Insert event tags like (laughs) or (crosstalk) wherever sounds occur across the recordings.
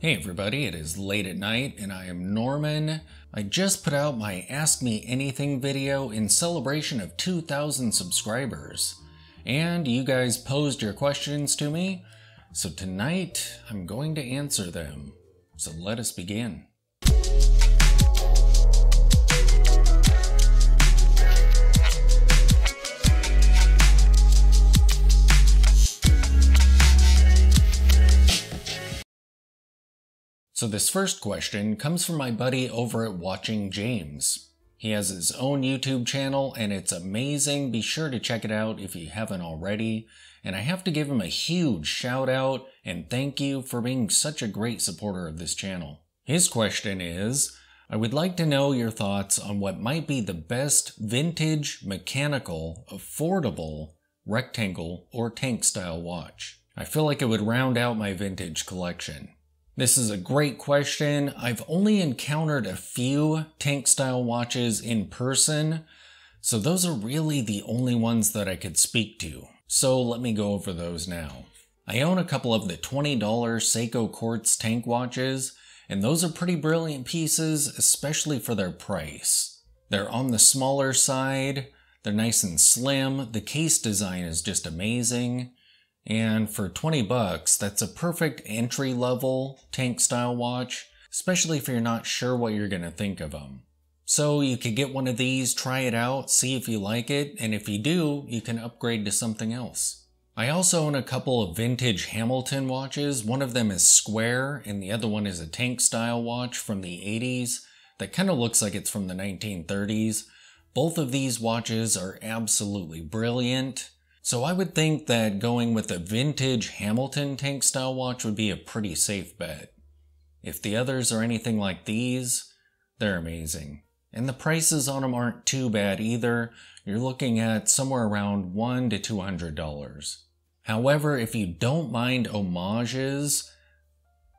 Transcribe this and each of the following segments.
Hey everybody, it is late at night and I am Norman. I just put out my Ask Me Anything video in celebration of 2,000 subscribers. And you guys posed your questions to me, so tonight I'm going to answer them. So let us begin. So this first question comes from my buddy over at Watching James. He has his own YouTube channel and it's amazing. Be sure to check it out if you haven't already. And I have to give him a huge shout out and thank you for being such a great supporter of this channel. His question is, I would like to know your thoughts on what might be the best vintage, mechanical, affordable, rectangle, or tank style watch. I feel like it would round out my vintage collection. This is a great question. I've only encountered a few tank style watches in person, so those are really the only ones that I could speak to. So let me go over those now. I own a couple of the $20 Seiko Quartz tank watches, and those are pretty brilliant pieces, especially for their price. They're on the smaller side, they're nice and slim, the case design is just amazing, and for 20 bucks, that's a perfect entry level tank style watch, especially if you're not sure what you're going to think of them. So you could get one of these, try it out, see if you like it, and if you do, you can upgrade to something else. I also own a couple of vintage Hamilton watches. One of them is square, and the other one is a tank style watch from the 80s that kind of looks like it's from the 1930s. Both of these watches are absolutely brilliant. So I would think that going with a vintage Hamilton tank style watch would be a pretty safe bet. If the others are anything like these, they're amazing. And the prices on them aren't too bad either. You're looking at somewhere around one to two hundred dollars. However, if you don't mind homages,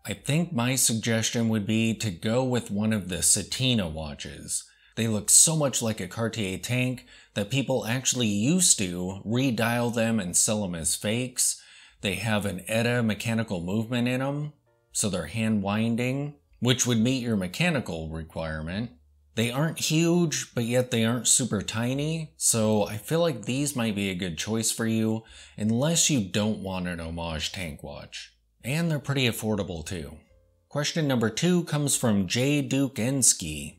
I think my suggestion would be to go with one of the Satina watches. They look so much like a Cartier tank that people actually used to redial them and sell them as fakes. They have an ETA mechanical movement in them, so they're hand winding, which would meet your mechanical requirement. They aren't huge, but yet they aren't super tiny, so I feel like these might be a good choice for you, unless you don't want an homage tank watch. And they're pretty affordable too. Question number two comes from J. Dukensky.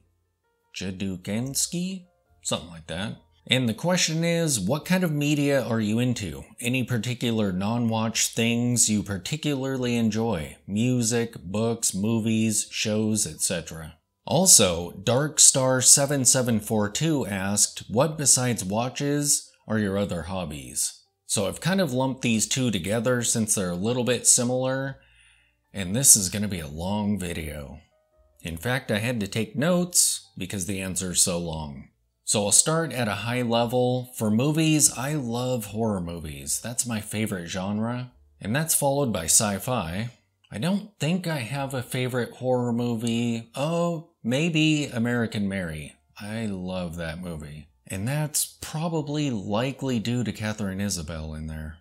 Jadukensky? Something like that. And the question is, what kind of media are you into? Any particular non-watch things you particularly enjoy? Music, books, movies, shows, etc. Also, Darkstar7742 asked, what besides watches are your other hobbies? So I've kind of lumped these two together since they're a little bit similar, and this is going to be a long video. In fact, I had to take notes because the answer is so long. So I'll start at a high level. For movies, I love horror movies. That's my favorite genre. And that's followed by sci-fi. I don't think I have a favorite horror movie. Oh, maybe American Mary. I love that movie. And that's probably likely due to Katharine Isabelle in there.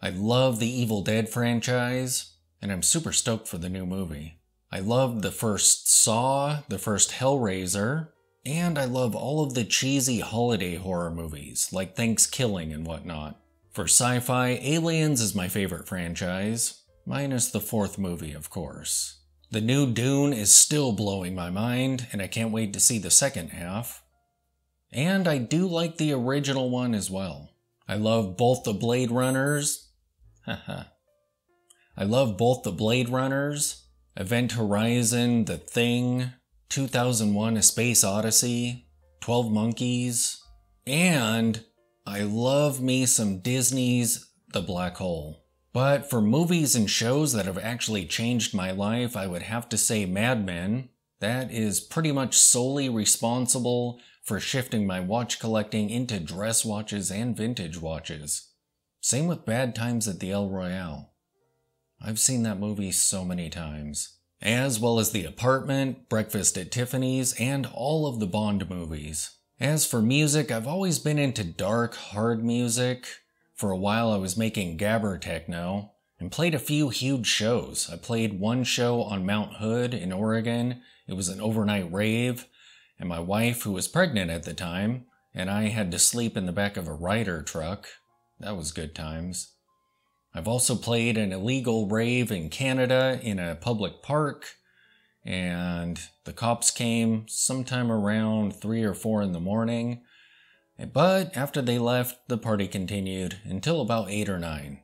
I love the Evil Dead franchise, and I'm super stoked for the new movie. I love the first Saw, the first Hellraiser, and I love all of the cheesy holiday horror movies, like Thanksgiving and whatnot. For sci-fi, Aliens is my favorite franchise, minus the fourth movie, of course. The new Dune is still blowing my mind, and I can't wait to see the second half. And I do like the original one as well. I love both the Blade Runners. Haha. (laughs) I love both the Blade Runners, Event Horizon, The Thing, 2001 A Space Odyssey, 12 Monkeys, and I love me some Disney's The Black Hole. But for movies and shows that have actually changed my life, I would have to say Mad Men. That is pretty much solely responsible for shifting my watch collecting into dress watches and vintage watches. Same with Bad Times at the El Royale. I've seen that movie so many times as well as The Apartment, Breakfast at Tiffany's, and all of the Bond movies. As for music, I've always been into dark, hard music. For a while I was making gabber techno, and played a few huge shows. I played one show on Mount Hood in Oregon. It was an overnight rave, and my wife, who was pregnant at the time, and I had to sleep in the back of a Ryder truck. That was good times. I've also played an illegal rave in Canada in a public park, and the cops came sometime around 3 or 4 in the morning. But after they left, the party continued until about 8 or 9.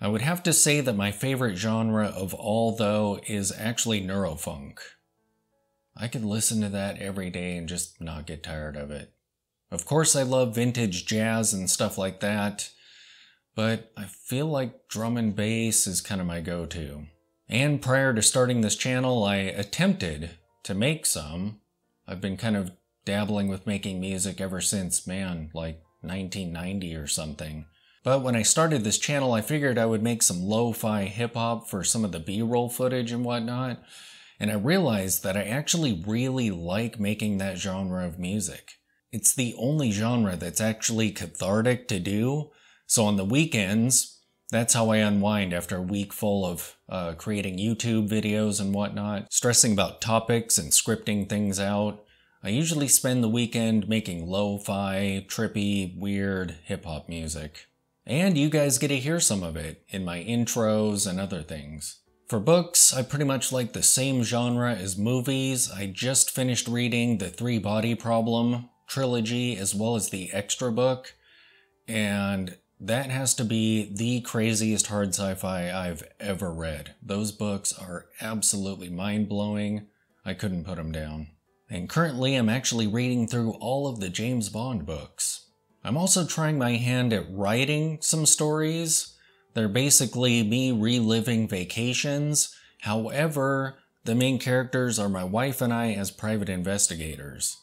I would have to say that my favorite genre of all, though, is actually Neurofunk. I could listen to that every day and just not get tired of it. Of course, I love vintage jazz and stuff like that, but I feel like drum and bass is kind of my go to. And prior to starting this channel, I attempted to make some. I've been kind of dabbling with making music ever since, man, like 1990 or something. But when I started this channel, I figured I would make some lo-fi hip-hop for some of the B-roll footage and whatnot, and I realized that I actually really like making that genre of music. It's the only genre that's actually cathartic to do, so on the weekends, that's how I unwind after a week full of uh, creating YouTube videos and whatnot, stressing about topics and scripting things out. I usually spend the weekend making lo-fi, trippy, weird hip-hop music. And you guys get to hear some of it in my intros and other things. For books, I pretty much like the same genre as movies. I just finished reading the Three Body Problem trilogy as well as the extra book, and that has to be the craziest hard sci-fi I've ever read. Those books are absolutely mind-blowing. I couldn't put them down. And currently I'm actually reading through all of the James Bond books. I'm also trying my hand at writing some stories. They're basically me reliving vacations. However, the main characters are my wife and I as private investigators.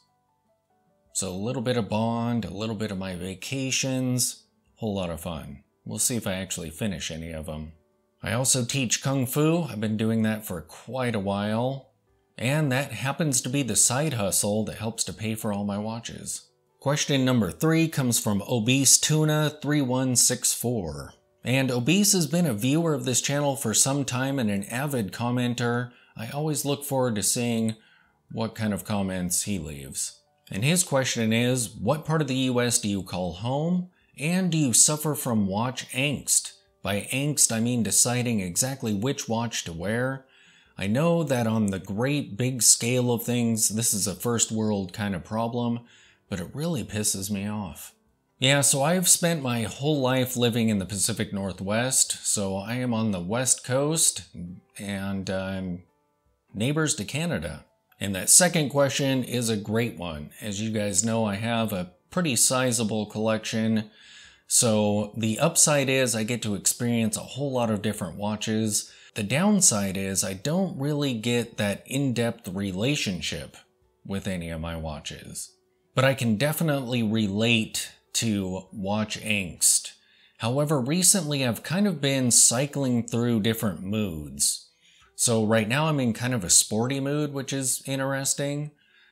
So a little bit of Bond, a little bit of my vacations, whole lot of fun. We'll see if I actually finish any of them. I also teach Kung Fu. I've been doing that for quite a while. And that happens to be the side hustle that helps to pay for all my watches. Question number three comes from Obese Tuna 3164. And Obese has been a viewer of this channel for some time and an avid commenter. I always look forward to seeing what kind of comments he leaves. And his question is, what part of the US do you call home? And do you suffer from watch angst? By angst, I mean deciding exactly which watch to wear. I know that on the great big scale of things, this is a first world kind of problem, but it really pisses me off. Yeah, so I've spent my whole life living in the Pacific Northwest, so I am on the West Coast and I'm neighbors to Canada. And that second question is a great one. As you guys know, I have a pretty sizable collection. So the upside is I get to experience a whole lot of different watches. The downside is I don't really get that in-depth relationship with any of my watches but I can definitely relate to watch angst. However, recently I've kind of been cycling through different moods. So right now I'm in kind of a sporty mood, which is interesting.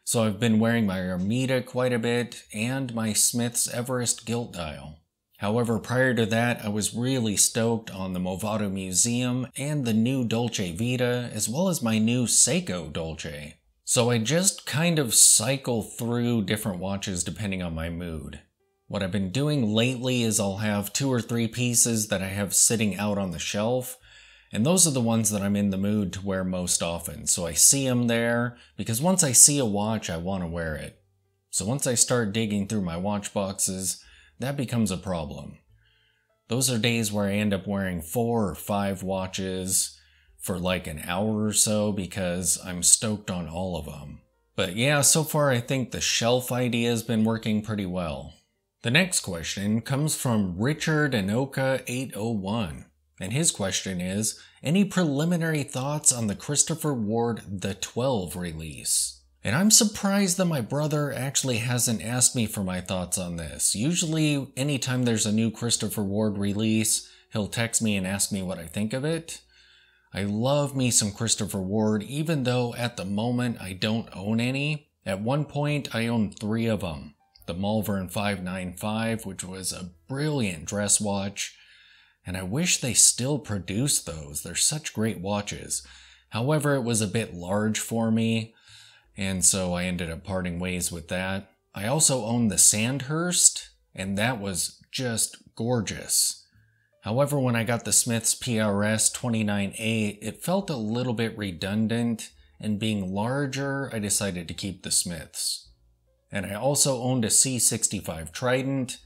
So I've been wearing my Armida quite a bit and my Smith's Everest gilt dial. However, prior to that, I was really stoked on the Movado Museum and the new Dolce Vita, as well as my new Seiko Dolce. So I just kind of cycle through different watches depending on my mood. What I've been doing lately is I'll have two or three pieces that I have sitting out on the shelf, and those are the ones that I'm in the mood to wear most often. So I see them there, because once I see a watch, I want to wear it. So once I start digging through my watch boxes, that becomes a problem. Those are days where I end up wearing four or five watches, for like an hour or so because I'm stoked on all of them. But yeah, so far I think the shelf idea has been working pretty well. The next question comes from Richard Anoka 801 and his question is, any preliminary thoughts on the Christopher Ward The 12 release? And I'm surprised that my brother actually hasn't asked me for my thoughts on this. Usually, anytime there's a new Christopher Ward release, he'll text me and ask me what I think of it. I love me some Christopher Ward, even though at the moment I don't own any. At one point, I owned three of them. The Malvern 595, which was a brilliant dress watch, and I wish they still produce those. They're such great watches. However, it was a bit large for me, and so I ended up parting ways with that. I also own the Sandhurst, and that was just gorgeous. However, when I got the Smith's PRS 29A, it felt a little bit redundant, and being larger, I decided to keep the Smiths. And I also owned a C65 Trident,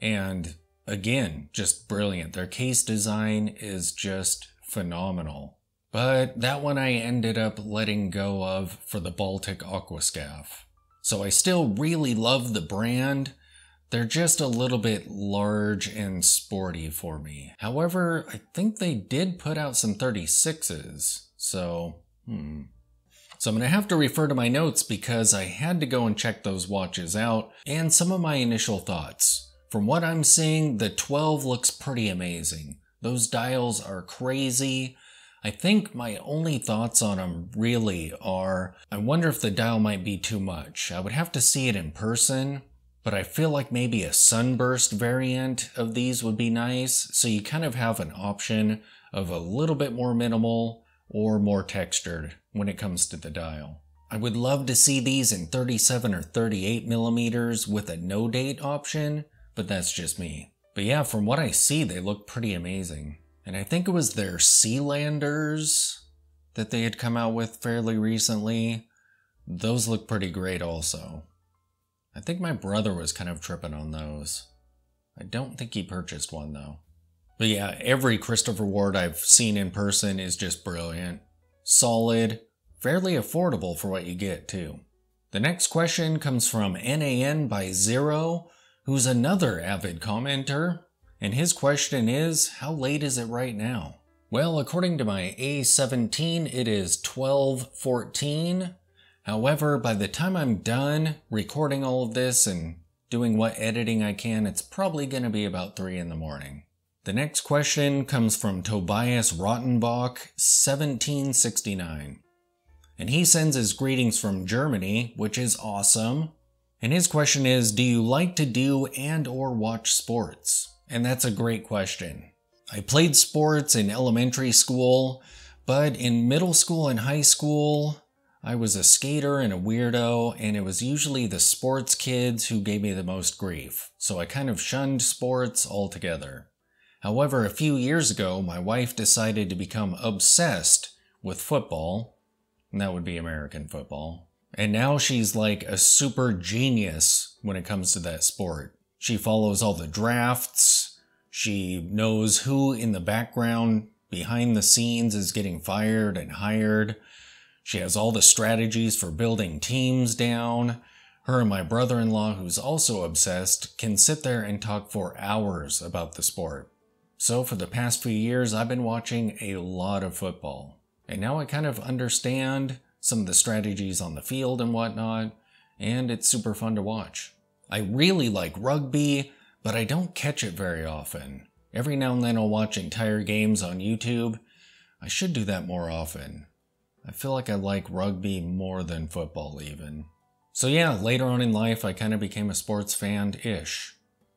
and again, just brilliant. Their case design is just phenomenal. But that one I ended up letting go of for the Baltic Aquascaphe. So I still really love the brand. They're just a little bit large and sporty for me. However, I think they did put out some 36s. So, hmm. So I'm going to have to refer to my notes because I had to go and check those watches out and some of my initial thoughts. From what I'm seeing, the 12 looks pretty amazing. Those dials are crazy. I think my only thoughts on them really are, I wonder if the dial might be too much. I would have to see it in person, but I feel like maybe a sunburst variant of these would be nice. So you kind of have an option of a little bit more minimal or more textured when it comes to the dial. I would love to see these in 37 or 38 millimeters with a no date option, but that's just me. But yeah, from what I see, they look pretty amazing. And I think it was their Sealanders that they had come out with fairly recently. Those look pretty great also. I think my brother was kind of tripping on those. I don't think he purchased one though. But yeah, every Christopher Ward I've seen in person is just brilliant. Solid, fairly affordable for what you get too. The next question comes from NAN by Zero, who's another avid commenter, and his question is, how late is it right now? Well, according to my A17, it is 1214. However, by the time I'm done recording all of this and doing what editing I can, it's probably going to be about 3 in the morning. The next question comes from Tobias Rottenbach, 1769. And he sends his greetings from Germany, which is awesome. And his question is, do you like to do and or watch sports? And that's a great question. I played sports in elementary school, but in middle school and high school, I was a skater and a weirdo, and it was usually the sports kids who gave me the most grief. So I kind of shunned sports altogether. However, a few years ago, my wife decided to become obsessed with football, and that would be American football. And now she's like a super genius when it comes to that sport. She follows all the drafts. She knows who in the background behind the scenes is getting fired and hired. She has all the strategies for building teams down. Her and my brother-in-law, who's also obsessed, can sit there and talk for hours about the sport. So for the past few years, I've been watching a lot of football. And now I kind of understand some of the strategies on the field and whatnot, and it's super fun to watch. I really like rugby, but I don't catch it very often. Every now and then I'll watch entire games on YouTube. I should do that more often. I feel like I like rugby more than football even. So yeah, later on in life I kind of became a sports fan-ish.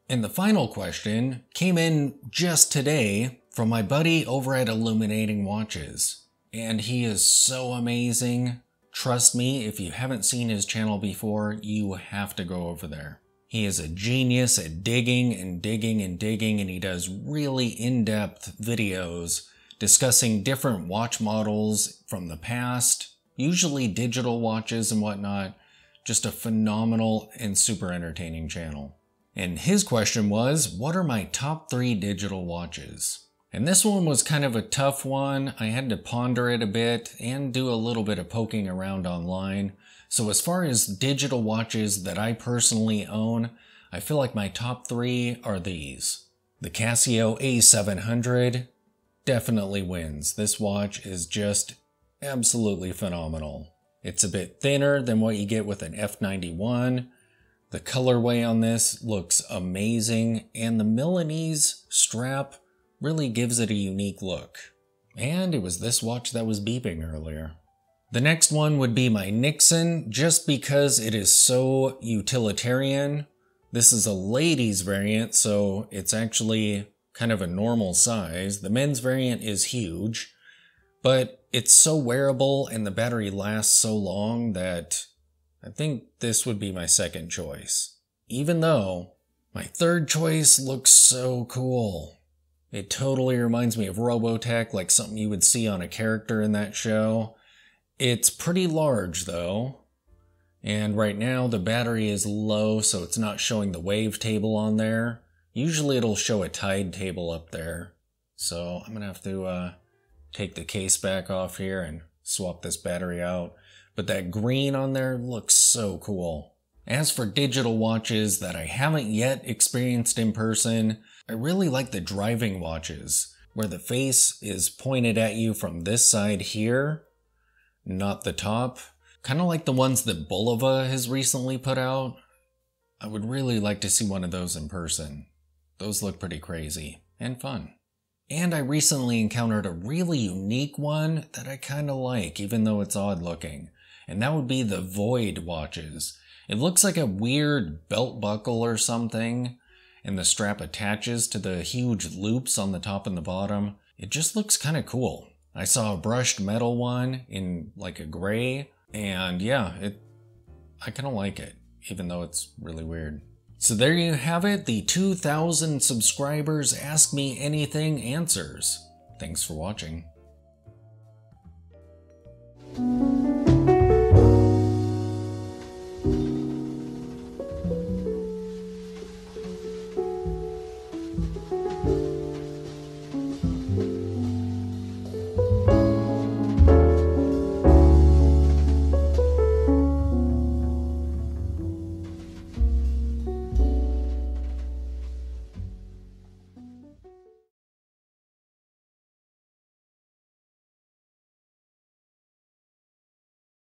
And the final question came in just today from my buddy over at Illuminating Watches and he is so amazing. Trust me, if you haven't seen his channel before, you have to go over there. He is a genius at digging and digging and digging, and he does really in-depth videos discussing different watch models from the past, usually digital watches and whatnot. Just a phenomenal and super entertaining channel. And his question was, what are my top three digital watches? And this one was kind of a tough one. I had to ponder it a bit and do a little bit of poking around online. So as far as digital watches that I personally own, I feel like my top three are these. The Casio A700 definitely wins. This watch is just absolutely phenomenal. It's a bit thinner than what you get with an F91. The colorway on this looks amazing and the Milanese strap really gives it a unique look. And it was this watch that was beeping earlier. The next one would be my Nixon, just because it is so utilitarian. This is a ladies variant, so it's actually kind of a normal size. The men's variant is huge, but it's so wearable and the battery lasts so long that I think this would be my second choice. Even though my third choice looks so cool. It totally reminds me of Robotech, like something you would see on a character in that show. It's pretty large though, and right now the battery is low so it's not showing the wave table on there. Usually it'll show a tide table up there. So I'm gonna have to uh, take the case back off here and swap this battery out. But that green on there looks so cool. As for digital watches that I haven't yet experienced in person, I really like the driving watches, where the face is pointed at you from this side here, not the top. Kind of like the ones that Bulova has recently put out. I would really like to see one of those in person. Those look pretty crazy and fun. And I recently encountered a really unique one that I kind of like, even though it's odd looking. And that would be the Void watches. It looks like a weird belt buckle or something, and the strap attaches to the huge loops on the top and the bottom. It just looks kind of cool. I saw a brushed metal one in like a gray, and yeah, it I kind of like it, even though it's really weird. So there you have it, the 2000 subscribers ask me anything answers. Thanks for watching.